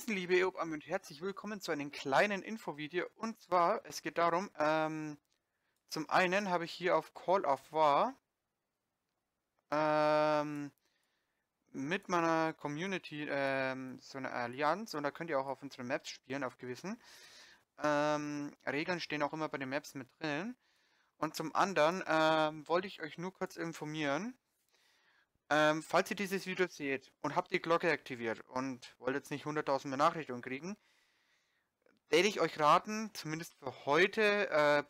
Ansonsten, liebe EOB und herzlich willkommen zu einem kleinen Infovideo. Und zwar, es geht darum, ähm, zum einen habe ich hier auf Call of War ähm, mit meiner Community ähm, so eine Allianz und da könnt ihr auch auf unseren Maps spielen, auf gewissen. Ähm, Regeln stehen auch immer bei den Maps mit drin. Und zum anderen ähm, wollte ich euch nur kurz informieren, ähm, falls ihr dieses Video seht und habt die Glocke aktiviert und wollt jetzt nicht 100.000 Benachrichtigungen kriegen, werde ich euch raten, zumindest für heute, äh,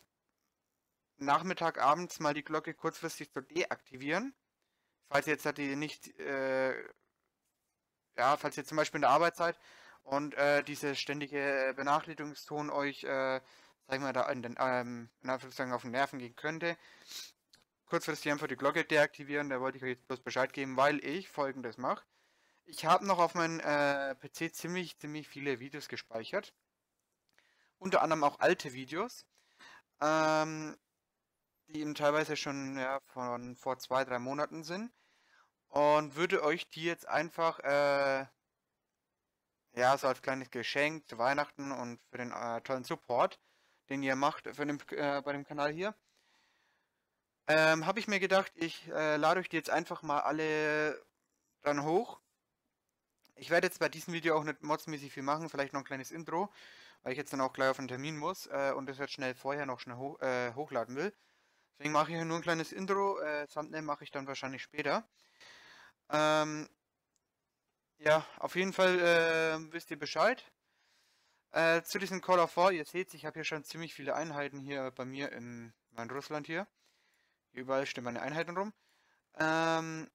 Nachmittag, abends mal die Glocke kurzfristig zu deaktivieren. Falls ihr jetzt halt die nicht, äh, ja, falls ihr zum Beispiel in der Arbeit seid und äh, diese ständige Benachrichtigungston euch, äh, sag ich mal, da in den, ähm, in Anführungszeichen auf den Nerven gehen könnte, kurzfristig einfach die Glocke deaktivieren. Da wollte ich euch jetzt bloß Bescheid geben, weil ich folgendes mache. Ich habe noch auf meinem äh, PC ziemlich, ziemlich viele Videos gespeichert. Unter anderem auch alte Videos. Ähm, die eben teilweise schon ja, von vor zwei, drei Monaten sind. Und würde euch die jetzt einfach, äh, ja, so als kleines Geschenk zu Weihnachten und für den äh, tollen Support, den ihr macht für den, äh, bei dem Kanal hier, ähm, habe ich mir gedacht, ich äh, lade euch die jetzt einfach mal alle dann hoch. Ich werde jetzt bei diesem Video auch nicht modsmäßig viel machen, vielleicht noch ein kleines Intro, weil ich jetzt dann auch gleich auf einen Termin muss äh, und das jetzt schnell vorher noch schnell hoch, äh, hochladen will. Deswegen mache ich hier nur ein kleines Intro, äh, Thumbnail mache ich dann wahrscheinlich später. Ähm, ja, auf jeden Fall äh, wisst ihr Bescheid. Äh, zu diesem Call of War, ihr seht, ich habe hier schon ziemlich viele Einheiten hier bei mir in mein Russland hier. Überall stehen meine Einheiten rum. Ähm,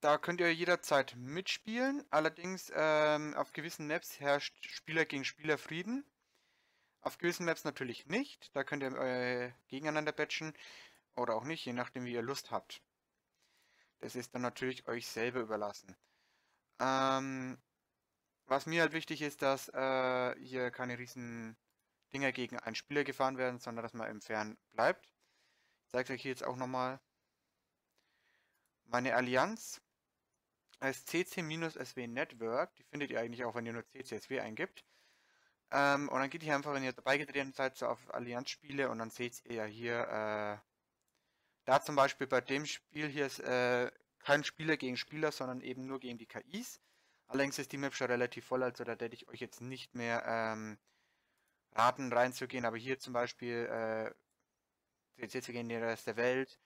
da könnt ihr jederzeit mitspielen. Allerdings ähm, auf gewissen Maps herrscht Spieler gegen Spieler Frieden. Auf gewissen Maps natürlich nicht. Da könnt ihr äh, gegeneinander batchen oder auch nicht, je nachdem wie ihr Lust habt. Das ist dann natürlich euch selber überlassen. Ähm, was mir halt wichtig ist, dass äh, hier keine riesen Dinger gegen einen Spieler gefahren werden, sondern dass man im Fern bleibt zeige euch jetzt auch nochmal meine Allianz als CC-SW Network. Die findet ihr eigentlich auch, wenn ihr nur CCSW eingibt. Ähm, und dann geht ihr einfach, wenn ihr dabei getreten seid, so auf Allianz-Spiele und dann seht ihr ja hier, äh, da zum Beispiel bei dem Spiel hier ist äh, kein Spieler gegen Spieler, sondern eben nur gegen die KIs. Allerdings ist die Map schon relativ voll, also da werde ich euch jetzt nicht mehr ähm, raten reinzugehen. Aber hier zum Beispiel äh, jetzt gegen den Rest der Welt,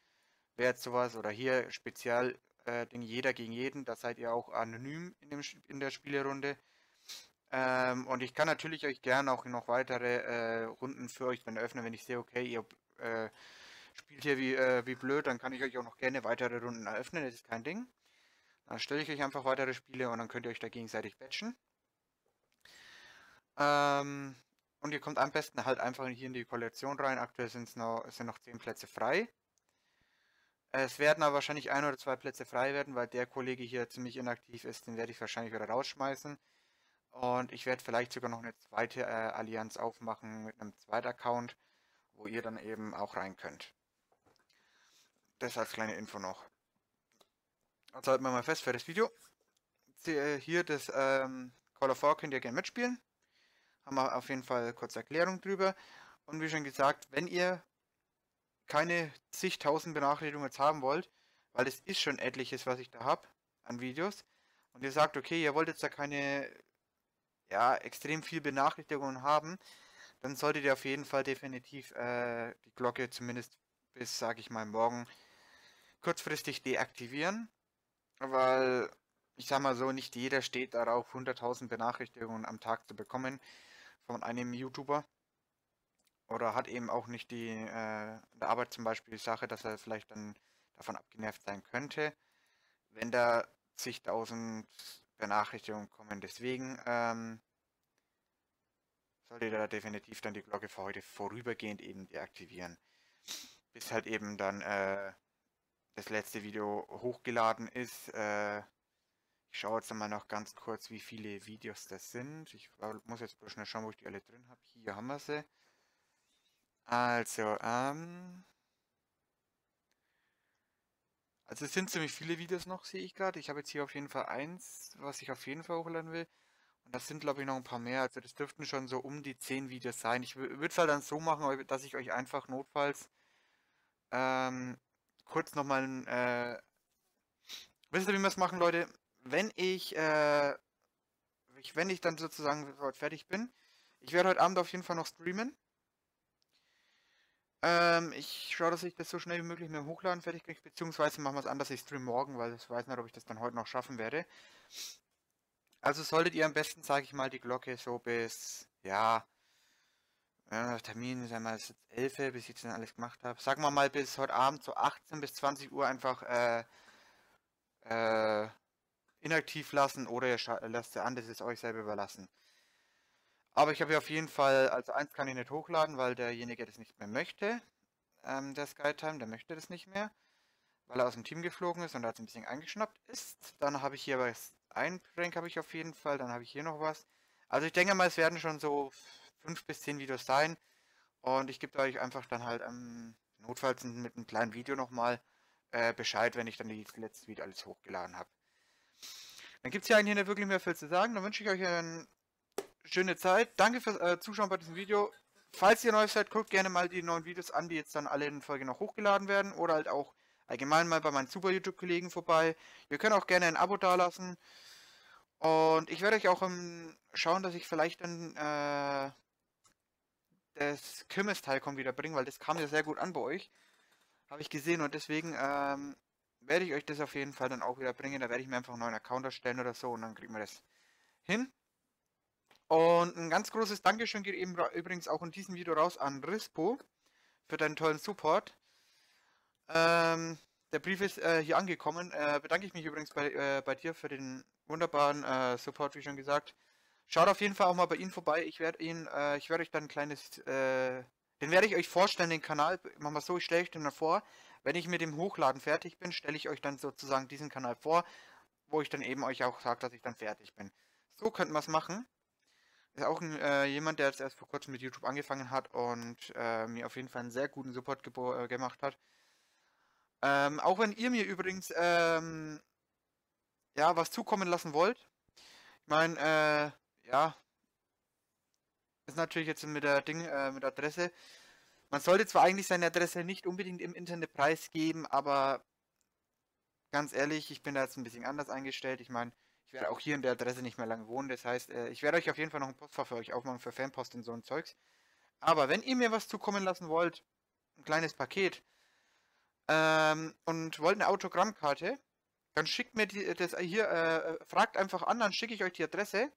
wäre jetzt sowas, oder hier speziell äh, Ding jeder gegen jeden, da seid ihr auch anonym in, dem, in der Spielerunde. Ähm, und ich kann natürlich euch gerne auch noch weitere äh, Runden für euch dann öffnen, wenn ich sehe, okay, ihr äh, spielt hier wie, äh, wie blöd, dann kann ich euch auch noch gerne weitere Runden eröffnen, das ist kein Ding. Dann stelle ich euch einfach weitere Spiele und dann könnt ihr euch da gegenseitig batchen. Ähm, und ihr kommt am besten halt einfach hier in die Kollektion rein. Aktuell sind's noch, sind noch 10 Plätze frei. Es werden aber wahrscheinlich ein oder zwei Plätze frei werden, weil der Kollege hier ziemlich inaktiv ist. Den werde ich wahrscheinlich wieder rausschmeißen. Und ich werde vielleicht sogar noch eine zweite äh, Allianz aufmachen mit einem zweiten Account, wo ihr dann eben auch rein könnt. Das als kleine Info noch. Also halten wir mal fest für das Video. Äh, hier das ähm, Call of War könnt ihr gerne mitspielen haben wir auf jeden Fall kurze Erklärung drüber. Und wie schon gesagt, wenn ihr keine zigtausend Benachrichtigungen jetzt haben wollt, weil es ist schon etliches, was ich da habe an Videos, und ihr sagt, okay, ihr wollt jetzt da keine, ja, extrem viel Benachrichtigungen haben, dann solltet ihr auf jeden Fall definitiv äh, die Glocke zumindest bis, sage ich mal, morgen kurzfristig deaktivieren, weil ich sag mal so, nicht jeder steht darauf, 100.000 Benachrichtigungen am Tag zu bekommen von einem YouTuber. Oder hat eben auch nicht die äh, der Arbeit zum Beispiel die Sache, dass er vielleicht dann davon abgenervt sein könnte, wenn da zigtausend Benachrichtigungen kommen. Deswegen ähm, sollte da definitiv dann die Glocke für heute vorübergehend eben deaktivieren. Bis halt eben dann äh, das letzte Video hochgeladen ist. Äh, ich schaue jetzt mal noch ganz kurz, wie viele Videos das sind. Ich muss jetzt bloß schnell schauen, wo ich die alle drin habe. Hier haben wir sie. Also, ähm... Also es sind ziemlich viele Videos noch, sehe ich gerade. Ich habe jetzt hier auf jeden Fall eins, was ich auf jeden Fall hochladen will. Und das sind, glaube ich, noch ein paar mehr. Also das dürften schon so um die 10 Videos sein. Ich würde es halt dann so machen, dass ich euch einfach notfalls ähm, kurz nochmal äh, Wisst ihr, wie wir es machen, Leute? Wenn ich, äh, wenn ich dann sozusagen fertig bin, ich werde heute Abend auf jeden Fall noch streamen. Ähm, ich schaue, dass ich das so schnell wie möglich mit dem Hochladen fertig kriege, beziehungsweise machen wir es anders, ich stream morgen, weil ich weiß nicht, ob ich das dann heute noch schaffen werde. Also solltet ihr am besten, sage ich mal, die Glocke so bis, ja, ja Termin, sagen wir jetzt 11, bis ich dann alles gemacht habe. Sagen wir mal bis heute Abend so 18 bis 20 Uhr einfach, äh, äh, inaktiv lassen oder ihr lasst sie an, das ist euch selber überlassen. Aber ich habe ja auf jeden Fall, also eins kann ich nicht hochladen, weil derjenige das nicht mehr möchte, ähm, der Skytime, der möchte das nicht mehr, weil er aus dem Team geflogen ist und hat ein bisschen eingeschnappt ist. Dann habe ich hier was, ein Prank habe ich auf jeden Fall, dann habe ich hier noch was. Also ich denke mal, es werden schon so fünf bis zehn Videos sein und ich gebe euch einfach dann halt ähm, notfalls mit einem kleinen Video nochmal äh, Bescheid, wenn ich dann die letzte Video alles hochgeladen habe. Dann gibt es hier eigentlich wirklich mehr viel zu sagen. Dann wünsche ich euch eine schöne Zeit. Danke fürs äh, Zuschauen bei diesem Video. Falls ihr neu seid, guckt gerne mal die neuen Videos an, die jetzt dann alle in Folge noch hochgeladen werden. Oder halt auch allgemein mal bei meinen super YouTube-Kollegen vorbei. Ihr könnt auch gerne ein Abo dalassen. Und ich werde euch auch um, schauen, dass ich vielleicht dann äh, das Kirmes-Teil wieder bringe, weil das kam ja sehr gut an bei euch. Habe ich gesehen und deswegen ähm, werde ich euch das auf jeden Fall dann auch wieder bringen. Da werde ich mir einfach einen neuen Account erstellen oder so und dann kriegen wir das hin. Und ein ganz großes Dankeschön geht eben übrigens auch in diesem Video raus an Rispo für deinen tollen Support. Ähm, der Brief ist äh, hier angekommen. Äh, bedanke ich mich übrigens bei, äh, bei dir für den wunderbaren äh, Support, wie schon gesagt. Schaut auf jeden Fall auch mal bei Ihnen vorbei. Ich werde ihn, äh, ich werde euch dann ein kleines äh, den werde ich euch vorstellen, den Kanal. Machen wir so, ich stelle euch den mal vor. Wenn ich mit dem Hochladen fertig bin, stelle ich euch dann sozusagen diesen Kanal vor, wo ich dann eben euch auch sage, dass ich dann fertig bin. So könnten wir es machen. Ist auch ein, äh, jemand, der jetzt erst vor kurzem mit YouTube angefangen hat und äh, mir auf jeden Fall einen sehr guten Support äh, gemacht hat. Ähm, auch wenn ihr mir übrigens ähm, ja was zukommen lassen wollt. Ich meine, äh, ja, ist natürlich jetzt mit der Ding, äh, mit der Adresse. Man sollte zwar eigentlich seine Adresse nicht unbedingt im Internet preisgeben, aber ganz ehrlich, ich bin da jetzt ein bisschen anders eingestellt. Ich meine, ich werde auch hier in der Adresse nicht mehr lange wohnen. Das heißt, äh, ich werde euch auf jeden Fall noch ein Postfach für euch aufmachen für Fanpost und so ein Zeugs. Aber wenn ihr mir was zukommen lassen wollt, ein kleines Paket, ähm, und wollt eine Autogrammkarte, dann schickt mir die, das hier, äh, fragt einfach an, dann schicke ich euch die Adresse.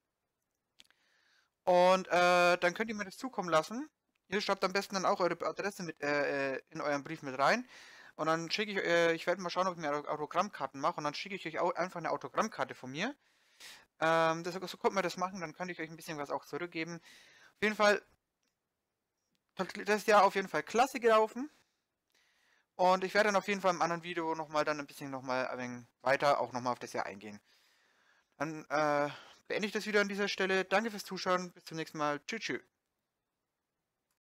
Und äh, dann könnt ihr mir das zukommen lassen. Ihr schreibt am besten dann auch eure Adresse mit äh, äh in euren Brief mit rein. Und dann schicke ich, äh, ich werde mal schauen, ob ich mir Autogrammkarten mache. Und dann schicke ich euch auch einfach eine Autogrammkarte von mir. Ähm, das, so könnt man das machen, dann könnte ich euch ein bisschen was auch zurückgeben. Auf jeden Fall, das Jahr auf jeden Fall klasse gelaufen. Und ich werde dann auf jeden Fall im anderen Video nochmal dann ein bisschen nochmal weiter auch nochmal auf das Jahr eingehen. Dann, äh, beende ich das wieder an dieser Stelle. Danke fürs Zuschauen. Bis zum nächsten Mal. Tschüss. tschüss.